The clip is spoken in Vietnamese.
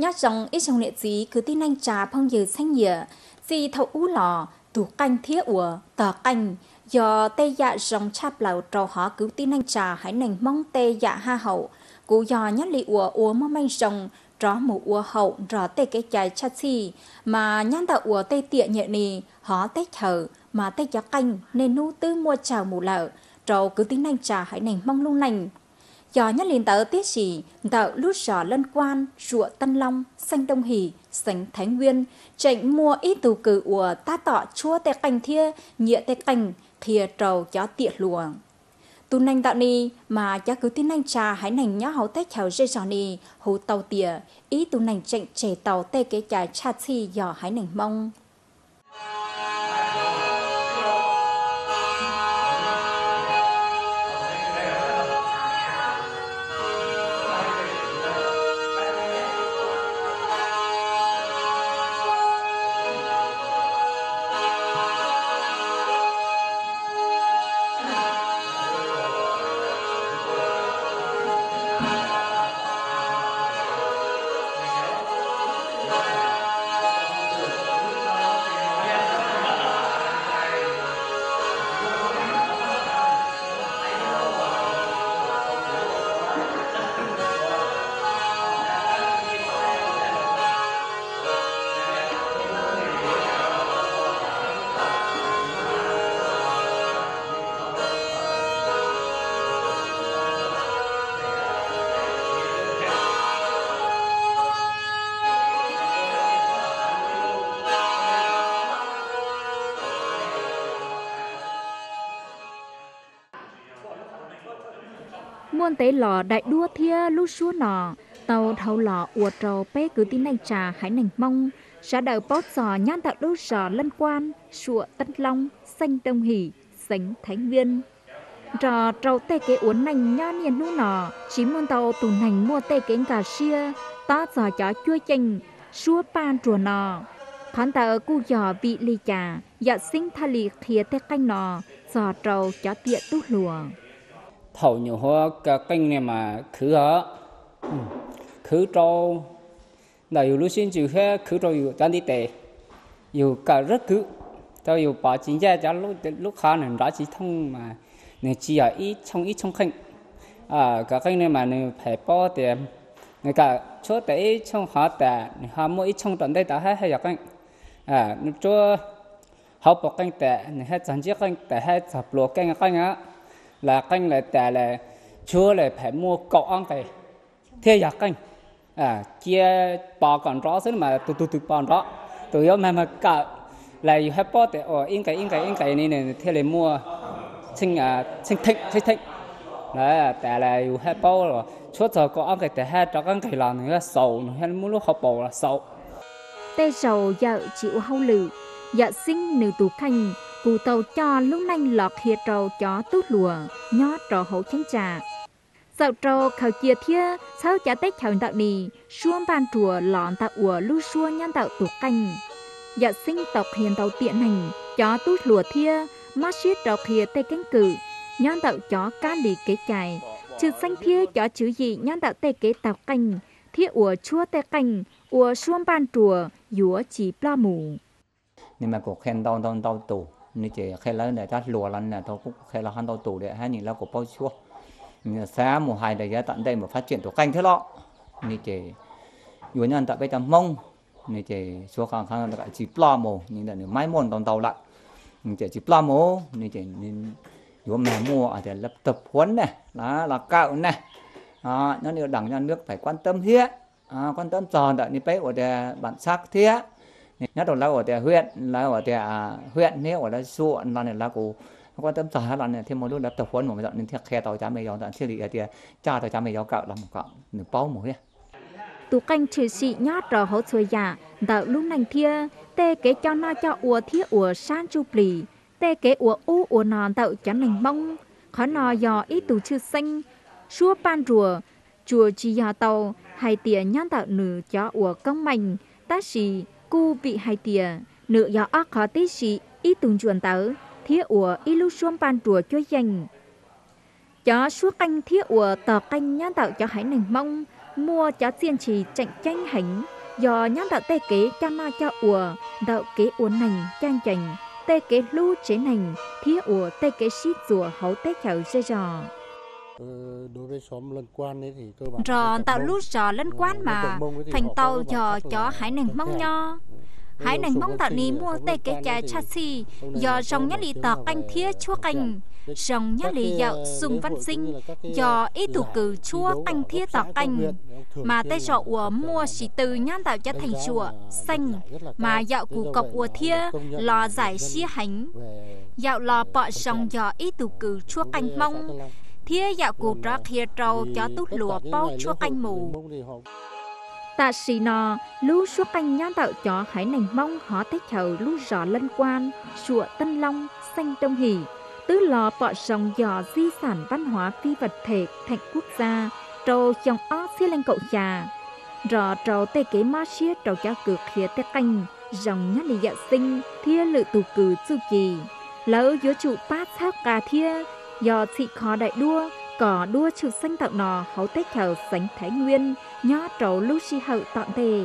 nhát dòng ít trong nệ dí cứ tin anh trà phong giờ xanh nhựa gì thầu ú lò tủ canh thiết ủa, tờ canh. Do tê dạ dòng chạp lầu trầu họ cứu tin anh trà hãy nành mong tê dạ ha hậu. Cú do nhát lì ủa ủa mong manh rồng rõ mù ua hậu rõ tê cái chai chát xì mà nhát tạo ua tê tịa nhẹ nì, họ tê thở, mà tê gió canh, nên nu tư mua chào mù lợ. Trầu cứ tin anh trà hãy nành mong luôn nành do nhất liền tớ tiết chỉ tạo lút giỏ lân quan rụa tân long, xanh đông hỷ sánh thái nguyên, chạy mua ít tù cử ủa ta tọ chua tê cành thia, nhịa tê cành thìa trầu chó tiệt luồng. Tu nành tạo ni, mà cha cứ tin anh trà hãy nành nhá hậu tết chào dây giò ni hậu tàu tìa, ý tu nành chạy trẻ tàu tê kế trà cha chi dò hãy nành mong. con tế lò đại đua thia lu xua nọ. Tàu thâu lò ua trầu pê cứ tin này trà hải nành mong. Xã đào bót giò nhan tạo đô giò lân quan, sụa tân long, xanh đông hỉ sánh thánh viên trò trâu tê kế uốn nành nho niên nu nọ chỉ môn tàu tù nành mua tê kế cà xia ta giò chó chua chanh xua pan chùa nọ. Khán ở cu giò vị ly trà dạ sinh tha lì khía tê canh nọ, giò trâu chó tiện tút lùa hầu nhiều hoa cái kênh này mà khử hả? Ừ. Khử cho trâu. Là dù lúc xin chịu hết khử trâu dù tan đi tệ dù cả rất cứ tao dù bỏ chính ra cho lúc lúc khá nên đã chỉ thông mà nên chỉ ở à ít trong ít trong kênh à cả kênh này mà nên phải bỏ tiền. Người cả chỗ tệ trong họ tệ họ mua ít trong tận đây đã hết hay kênh à chỗ học bỏ kênh tệ nên hết chẳng chỉ kênh tệ hết tập lúa kênh kênh à á là canh là tè là chưa là phải mua cọ ăn tè thế giờ canh. À kia bỏ còn rõ xíu mà tụi tụi tụi bỏ rõ. Tụi yếu mà mà cả là hết bỏ tè ở yên cái yên cái yên cái này này thế là mua xin à xin thích xin thích là tè là yếu hết bỏ rồi chúa giờ có ăn cái để hết cho ăn cái là nữa, sầu nữa muốn lúc học bỏ là sầu. Tê sầu giờ chịu hao lự giờ sinh nửa tú khanh cụ tàu cho lúc nanh lọt hiệt trâu chó tốt lùa, nhó trò hậu chánh trà. Dạo trâu khảo chia thia sau trả tết khảo tạo nì xuông ban chùa lọn tạo ủa lưu xua nhân tạo tổ canh. Dạ sinh tộc hiền tàu tiện hành, chó tốt lùa thia mắt xiết trò khía tây cánh cử nhân tạo chó cá lì kế chài. Trừ xanh thia chó chữ gì nhân tạo tây kế tàu canh thia ủa chua tây canh, ủa xuông ban chùa dúa chỉ pla mù. Nhưng mà cuộc khen đau đau đau tù ni chỉ khai lớn để ta lùa lần là tôi cũng khai là hắn tủ để hai nhìn là của bao chua. Xá mùa hai để giá tận đây mà phát triển tổ canh thế lọ ni chỉ yếu nhân tại bây giờ mông ni chỉ số khang khang là chỉ pla mồ nhưng là máy mòn tàu tàu lại. Ni chỉ chỉ pla mồ ni chỉ nên yếu mẹ mua ở đây lập tập huấn này là là cạo này. Đó nó điều đảng nhà nước phải quan tâm thiết à, quan tâm tròn đợi ni bé ở để bản sắc thế nhất là ở tại huyện, là ở tại à, huyện nếu ở là ruộng, là này là cụ quan tâm trả là này thêm một lúc là tập huấn một cái nên theo khe tàu cha mày giàu tận lý ở tại cha tàu cha mày giàu cạo làm một cạo được bao mũi cái. Tụ canh trừ sĩ nhát rồi hỗ trợ giả đạo lúc nành thia, tê kế cho na cho ủa thiết ủa san chu plì tê kế ủa u ủa nòn tạo cho nành mông, khó nò dò ít tù chư xanh, xua pan rùa, chùa chi dò tàu, hay tiền nhát tạo nửa cho ủa công mạnh ta xì cu bị hai tìa. Nữ gió ác khó tí sĩ ý tùng chuẩn tớ thiết ủa, ý lưu xuân ban chùa cho dành. Cho suốt canh thiết ủa tờ canh, nhãn tạo cho hải nành mong mua cho xiên trì chạy tranh hành do nhãn tạo tê kế, cha ma cho ủa. Đạo kế uốn nành trang chành. Tê kế lưu chế nành. Thiết ủa, tê kế xít rùa, hấu tê chảo dây giò đối với xóm lân quan ấy thì cơ bản là tạo cộng lúc trò lân Ờ, quan mà. thành tàu cái cho hải nành mong nho. Bây hải giờ nành mong tạo ní mua tê ấy thì chát xì. là trong có nhá nổi lì là canh thía chua canh thèn. rồng nhá Các lì cái, dạo ờ, lễ văn sinh cái, ờ, ít tụ giải cử đấu canh thía cấp canh mà tê được ủa mua báo từ nhãn tạo cho thành chùa xanh. mà dạo củ cọc ủa nhận lò giải xia hành dạo lò bọ trăm. do ít tụ cử chua canh mong Thía dạo Còn, trọ à, khía trâu cho tút lùa bao chua canh mù. tạ xì nò lũ suốt canh nhãn tạo cho hải nành mong họ thích chầu lũ rõ lân quan sủa tân long xanh đông hỷ. Tứ lò bọ sòng dò di sản văn hóa phi vật thể thành quốc gia trâu chồng ó xia lên cậu già. Rõ trâu tê kế ma xia trâu cho cực khía tê canh dòng nhát lì dạ sinh thia lự tù cử chu kỳ. Lỡ giữa trụ bát thác cà thia do thị khó đại đua có đua trừ xanh tạo nò, hấu tết khảo sánh thái nguyên, nhó trầu lu si hậu tọn tề.